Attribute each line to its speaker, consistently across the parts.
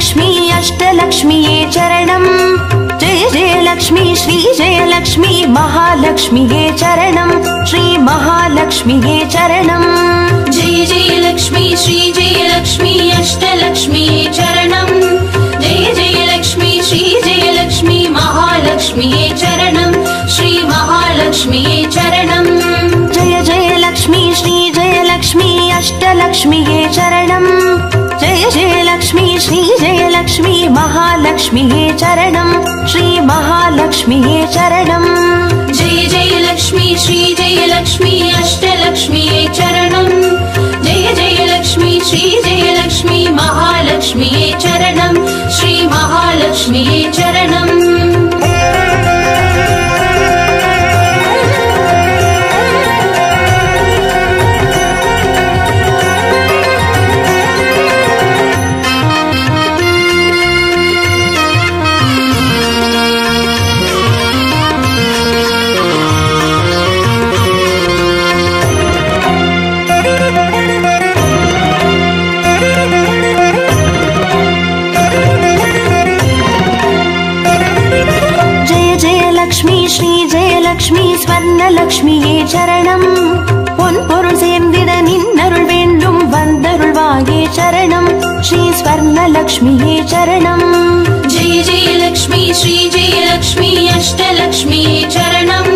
Speaker 1: लक्ष्मी अष्टलक्ष्मीये चरणम्। जय जय लक्ष्मी श्री जय लक्ष्मी महालक्ष्मीये चरणम्। श्री महालक्ष्मीये चरणम्।
Speaker 2: जय जय लक्ष्मी श्री जय लक्ष्मी अष्टलक्ष्मी चरणम्। जय जय लक्ष्मी श्री जय लक्ष्मी महालक्ष्मी चरणम्। श्री महालक्ष्मी चरणम्।
Speaker 1: जय जय लक्ष्मी श्री जय लक्ष्मी अष्टलक्ष्मीये चरणम् जय जय लक्ष्मी श्री जय लक्ष्मी महालक्ष्मीये चरणम् श्री महालक्ष्मीये चरणम्
Speaker 2: जय जय लक्ष्मी श्री अष्टलक्ष्मी चरणम् जय जय लक्ष्मी श्री जय लक्ष्मी महालक्ष्मी चरणम् श्री महालक्ष्मी चरणम्
Speaker 1: ஸ்வர்ணலக்ஷ்மியே சரணம்
Speaker 2: जय जय लक्ष्मी श्री जय लक्ष्मी अष्टलक्ष्मी चरणम्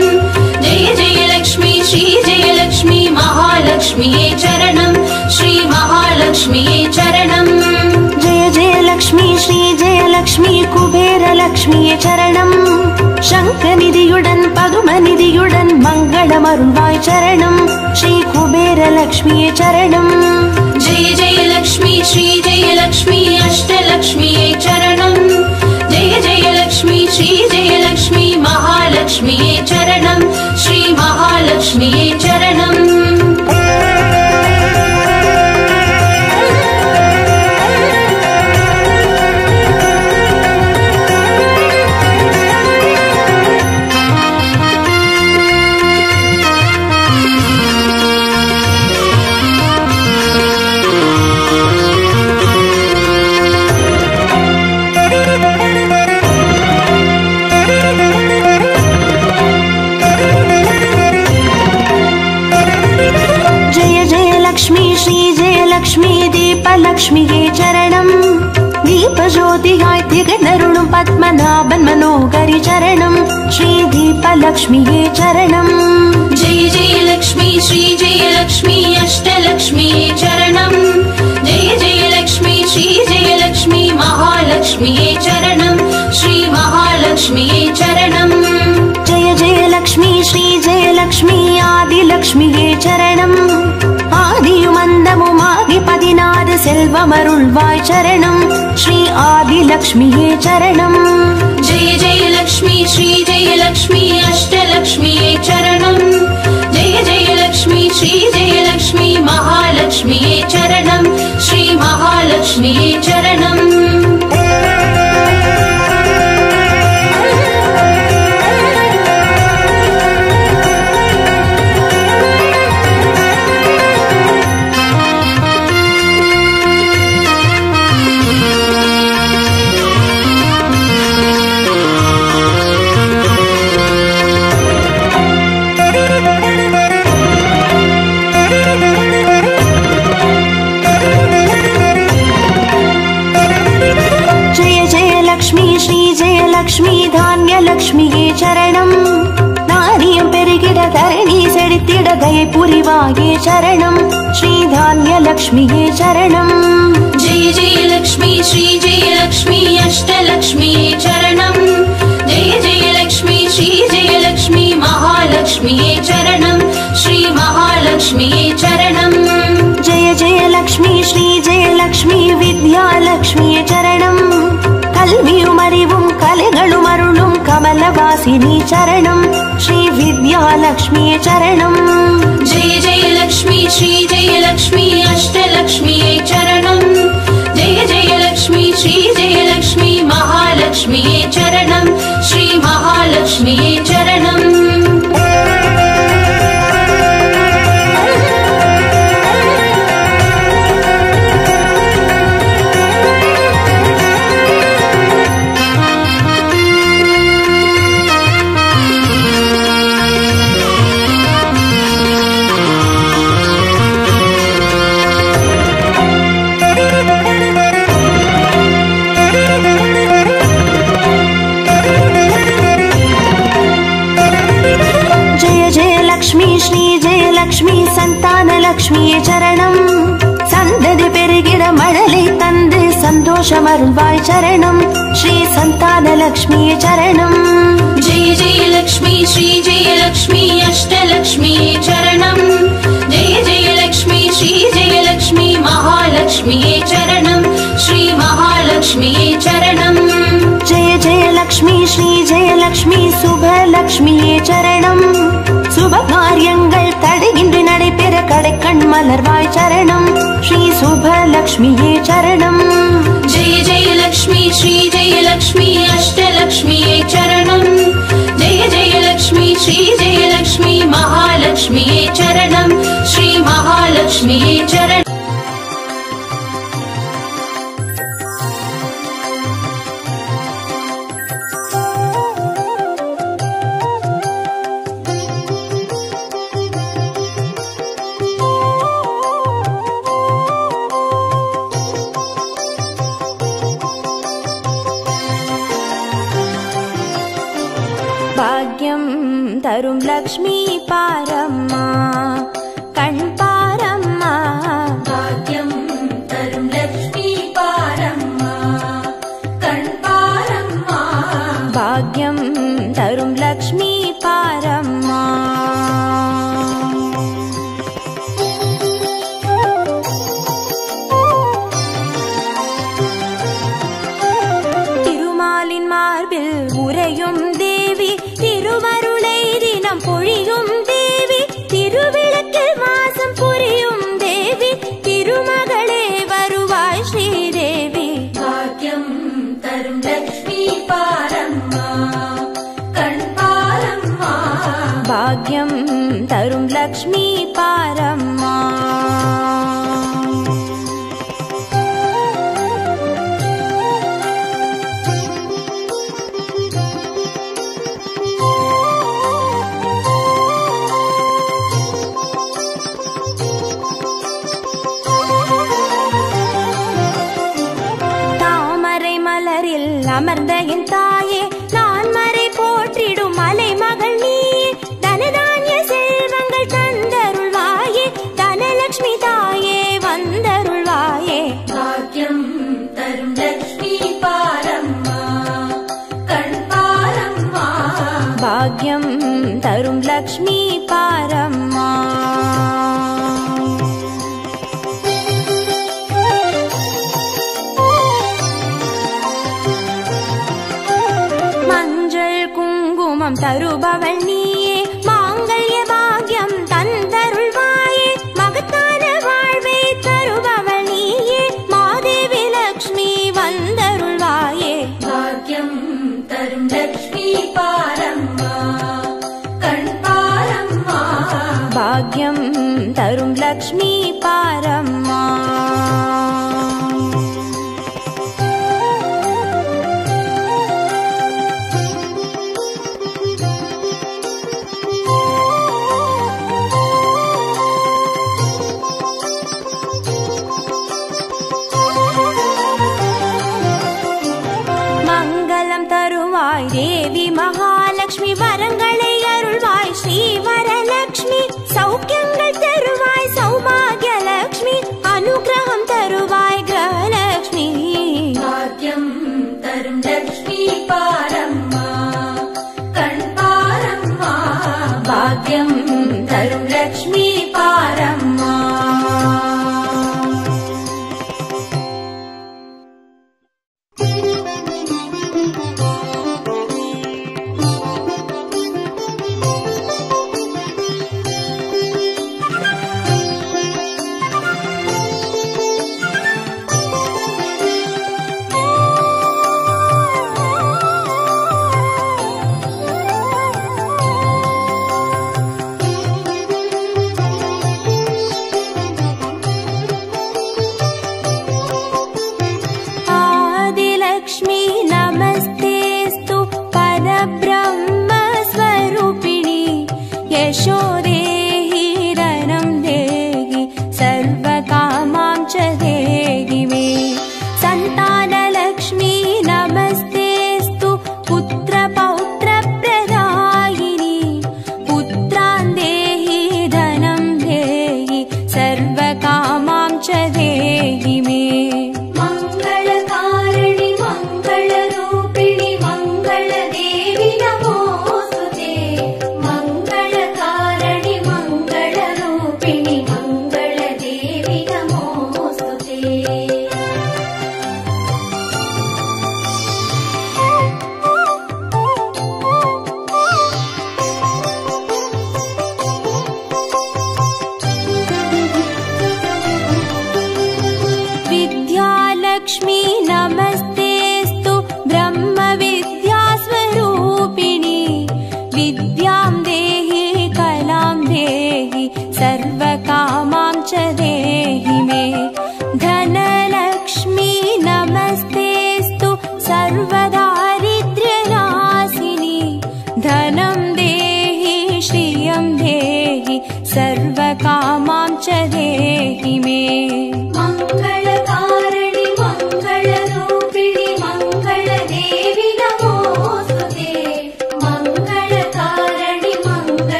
Speaker 2: जय जय लक्ष्मी श्री जय लक्ष्मी महालक्ष्मी चरणम् श्री महालक्ष्मी चरणम्
Speaker 1: जय जय लक्ष्मी श्री जय लक्ष्मी குபேரலக்ஷ்மியே சரணம் சங்கநிதியுடன் பதுமநிதியுடன் மங்களமருள்வாய் சரணம் ஸ்ரீ குபேரலக்ஷ்மியே சரணம்
Speaker 2: जय जय लक्ष्मी श्री जय लक्ष्मी अष्टलक्ष्मी चरणम् जय जय लक्ष्मी श्री जय लक्ष्मी महालक्ष्मी चरणम् श्री महालक्ष्मी चरणम्
Speaker 1: लक्ष्मी चरणम्। दीपज्योति वैद्यकरुणु पद्मनाभोकरि चरणम् श्री चरणम्।
Speaker 2: जय जय लक्ष्मी श्री जय लक्ष्मी अष्टलक्ष्मी चरणम्। जय जय लक्ष्मी श्री जय लक्ष्मी महालक्ष्मी चरणम्। श्री महालक्ष्मी चरणम्।
Speaker 1: जय जय लक्ष्मी श्री जय लक्ष्मी आदिलक्ष्मी செல்வமருள்வாய் சரணம் ஸ்ரீ ஆதிலக்ஷ்மியே சரணம்
Speaker 2: ஜெய ஜெயலக்ஷ்மி ஸ்ரீ ஜெயலக்ஷ்மி அஷ்டலக்ஷ்மியே சரணம் ஜெய ஜெயலக்ஷ்மி ஸ்ரீ ஜெயலக்ஷ்மி श्री சரணம் ஸ்ரீ चरणम्। சரணம் மாயே சரணம்
Speaker 1: ஸ்ரீதான்யலக்ஷ்மியே சரணம். ஜெய ஜெயலக்ஷ்மி ஸ்ரீ ஜெயலக்ஷ்மி அஷ்டலக்ஷ்மியே சரணம். ஜெய ஜெயலக்ஷ்மி ஸ்ரீ ஜெயலக்ஷ்மி மகாலக்ஷ்மியே சரணம். ஸ்ரீ மகாலக்ஷ்மியே சரணம். ஜெய ஜெயலக்ஷ்மி ஸ்ரீ ஜெயலக்ஷ்மி வித்யாலக்ஷ்மியே சரணம். கல்வியும் அறிவும் கலைகளும் அருளும் கமலவாசினி சரணம்.
Speaker 2: श्री विद्यालक्ष्मी चरणम् जय जय लक्ष्मी। लक्ष्मीये चरणम् श्रीमहालक्ष्मीये चरणम्
Speaker 1: जय जय लक्ष्मी श्री
Speaker 3: ஜெயலக்ஷ்மி சுபலக்ஷ்மியே சரணம். சுப காரியங்கள் தடையின்றி நடைபெற கடைக்கண் மலர்வாய் சரணம். ஸ்ரீ சுபலக்ஷ்மியே சரணம். ஜெய ஜெயலக்ஷ்மி ஸ்ரீ
Speaker 1: ஜெயலக்ஷ்மி அஷ்டலக்ஷ்மியே சரணம். ஜெய ஜெயலக்ஷ்மி ஸ்ரீ
Speaker 2: ஜெயலக்ஷ்மி மகாலக்ஷ்மியே சரணம். ஸ்ரீ மகாலக்ஷ்மியே சரணம். ಅಮರ್ತೆಗಿಂತ तरुणलक्ष्मीपारम्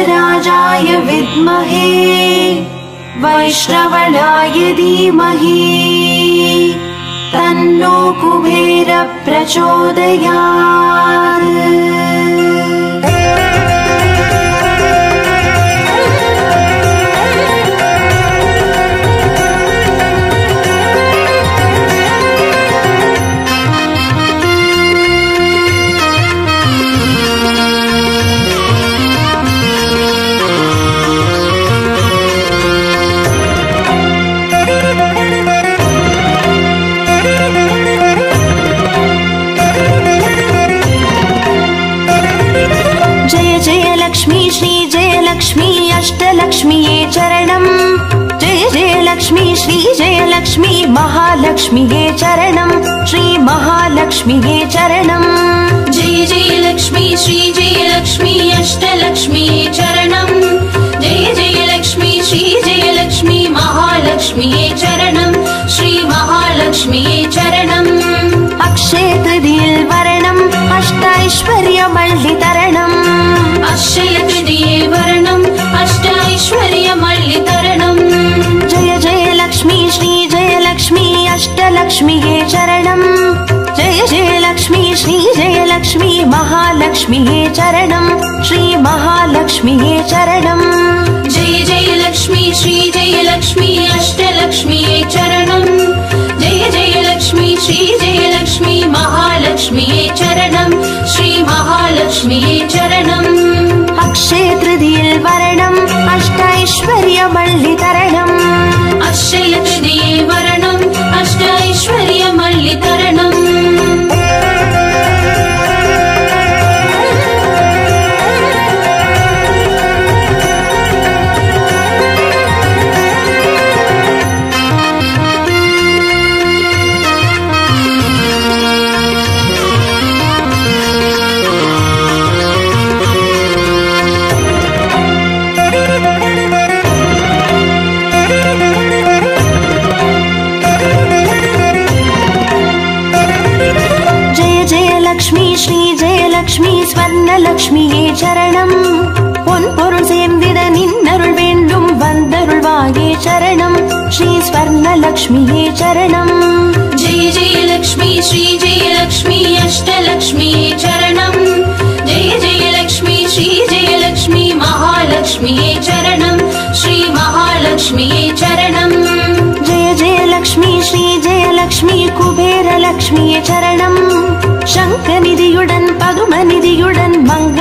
Speaker 1: यक्षराजाय विद्महे वैश्रवणाय धीमहि। तन्नो कुबेर चरणम्। जय जय लक्ष्मी श्री जय लक्ष्मी महालक्ष्मीये चरणम्। श्री महालक्ष्मीये चरणम्।
Speaker 2: जय जय लक्ष्मी श्री जय लक्ष्मी अष्टलक्ष्मी चरणम्। जय जय लक्ष्मी श्री जय लक्ष्मी महालक्ष्मी चरणम्। श्री महालक्ष्मी चरणम्।
Speaker 1: अक्षेतृदिल् वरणम् अष्टैश्वर्यमल्लितरणम् महालक्ष्मीये चरणम् श्री महालक्ष्मीये चरणम्
Speaker 2: जय जय लक्ष्मी श्री जय लक्ष्मी अष्टलक्ष्मी चरणम् जय जय लक्ष्मी श्री जय लक्ष्मी महालक्ष्मी चरणम् श्री महालक्ष्मी चरणम्
Speaker 1: अक्षेतृदिल् वरणम् अष्टैश्वर्यमल्लितरणम्
Speaker 2: अक्षयतृतीये वर्णम् अष्टैश्वर्यमल्लितरणम्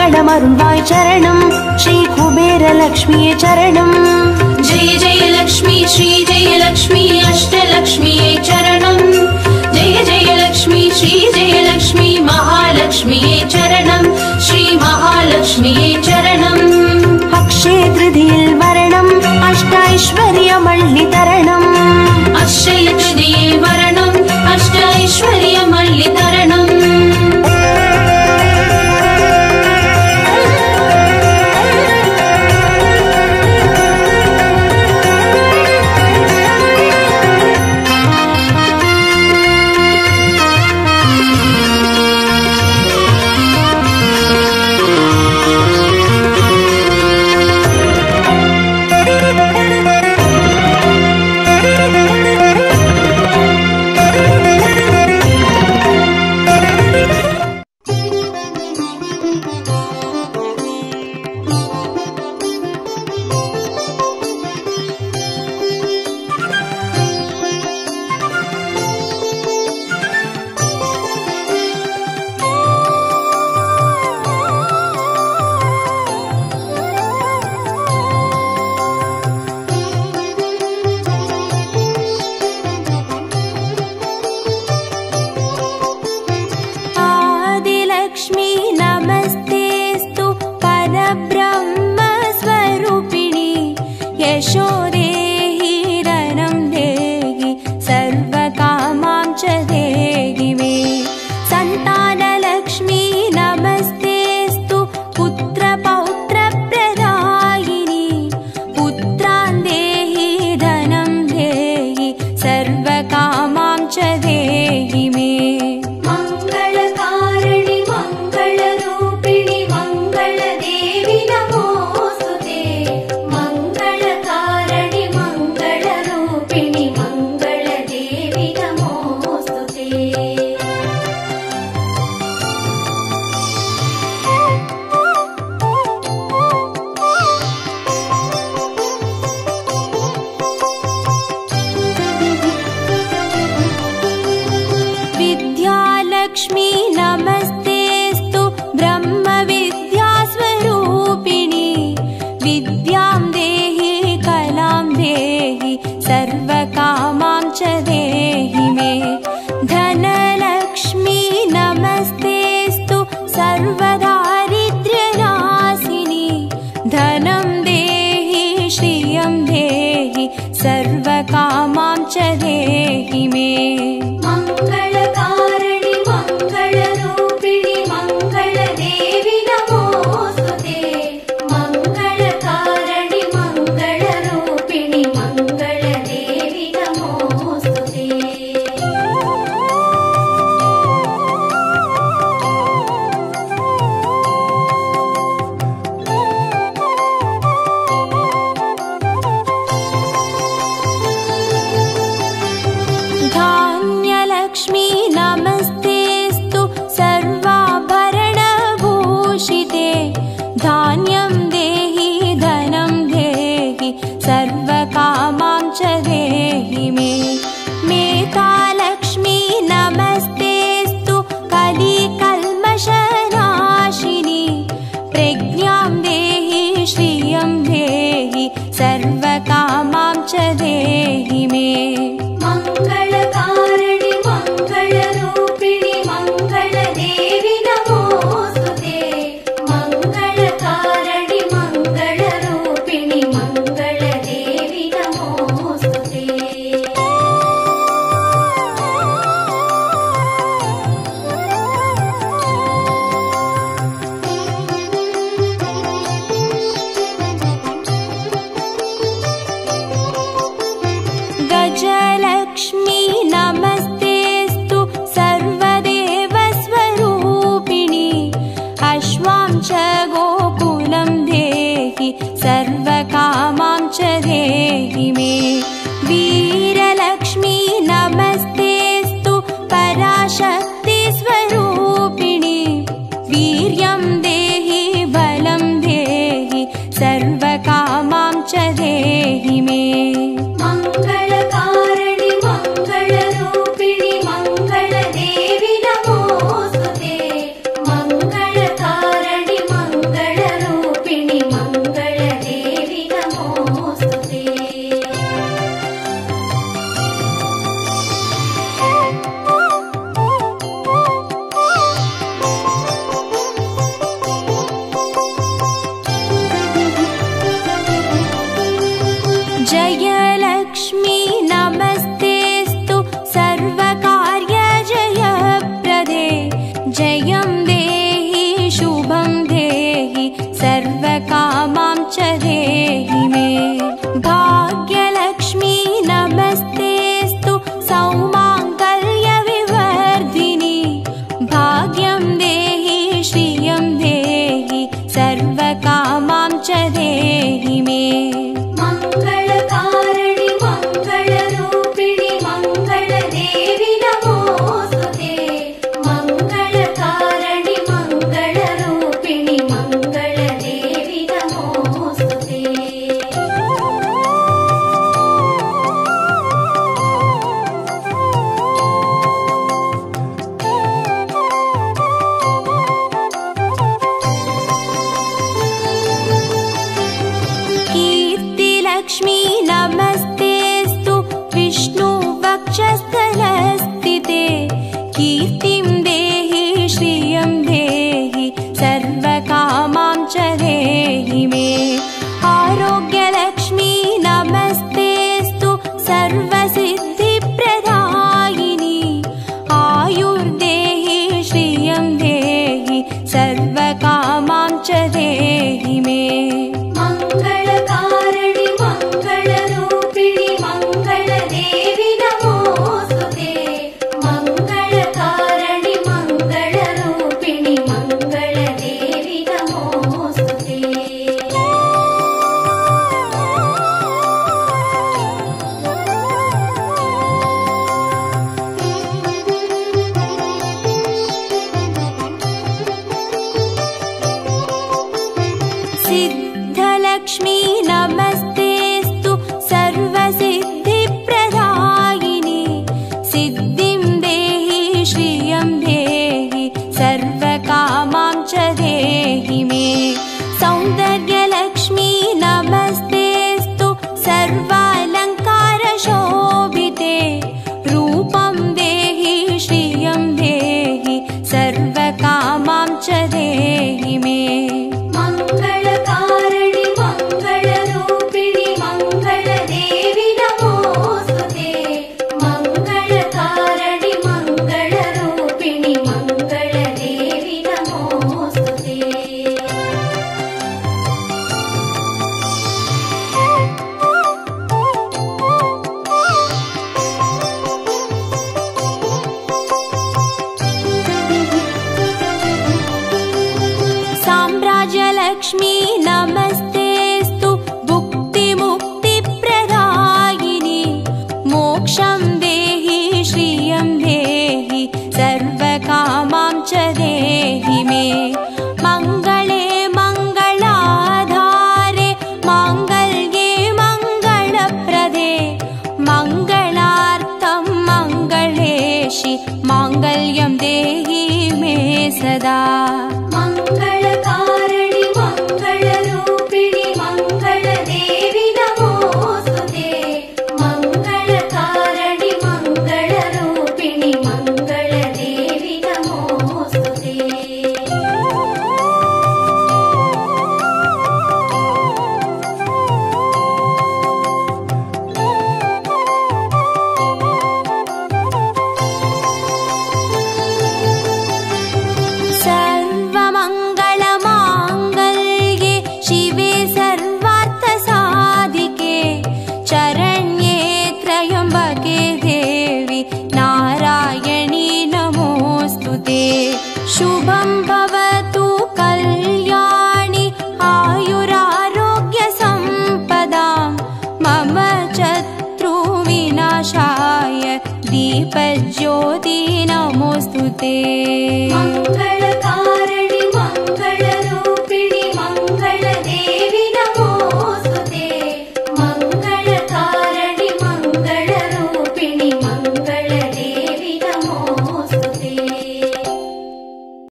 Speaker 1: शरणमरुण्वाय श्रीकुबेर लक्ष्मी
Speaker 2: चरणम् जय जय लक्ष्मी श्री जय लक्ष्मी अष्टलक्ष्मीये चरणम्
Speaker 1: जय जय लक्ष्मी श्री जय लक्ष्मी
Speaker 2: महालक्ष्मीये चरणं। Sri Mahalakshmi चरणम्
Speaker 4: divina
Speaker 3: voz.